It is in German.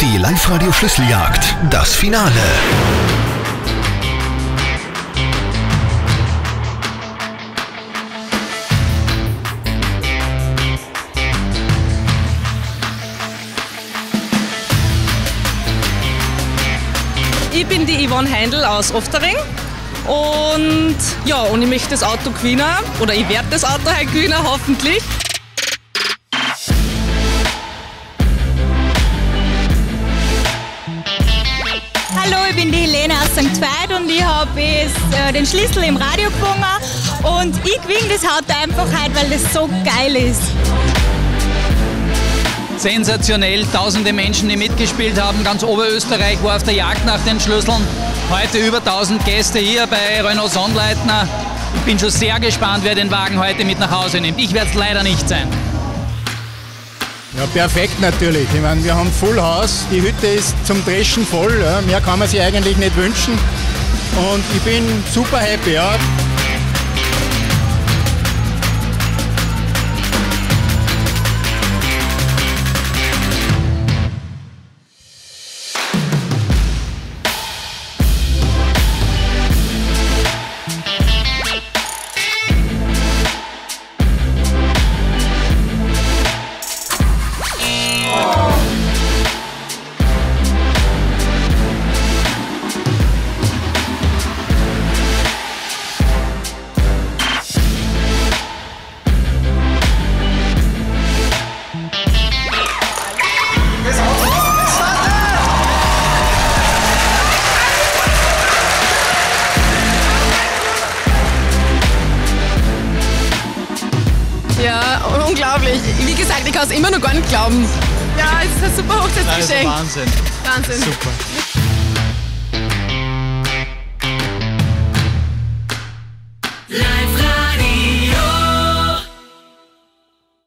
Die Live-Radio Schlüsseljagd, das Finale. Ich bin die Yvonne Heindl aus Oftering. Und ja, und ich möchte das Auto gewinnen. Oder ich werde das Auto halt gewinnen, hoffentlich. Hallo, ich bin die Helene aus St. Veit und ich habe äh, den Schlüssel im Radio gefunden und ich gewinne das Auto einfach heute, weil das so geil ist. Sensationell, tausende Menschen, die mitgespielt haben. Ganz Oberösterreich war auf der Jagd nach den Schlüsseln. Heute über 1000 Gäste hier bei Renault Sonnleitner. Ich bin schon sehr gespannt, wer den Wagen heute mit nach Hause nimmt. Ich werde es leider nicht sein. Ja, perfekt natürlich. Ich meine, wir haben Full House, die Hütte ist zum Dreschen voll. Ja. Mehr kann man sich eigentlich nicht wünschen. Und ich bin super happy. Ja. Ja, unglaublich. Wie gesagt, ich kann es immer noch gar nicht glauben. Ja, es ist ein super Hochzeitsgeschenk. Wahnsinn. Wahnsinn. Super.